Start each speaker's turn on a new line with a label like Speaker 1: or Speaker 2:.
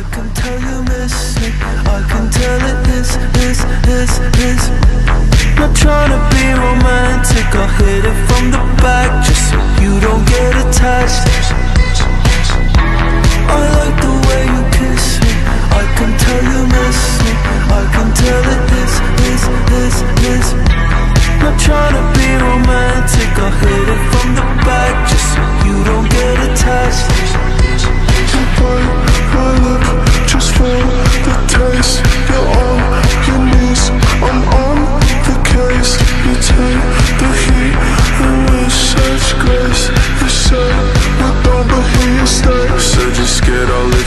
Speaker 1: I can tell you miss me. I can tell it is, is, is, is. Not trying to be romantic. I'll hit it from the back just so you don't get attached. I like the way you kiss me. I can tell you miss me. I can tell it is, is, is, is. Not trying to be romantic. I'll hit it from the back just so you don't
Speaker 2: mistakes
Speaker 3: I just get all in.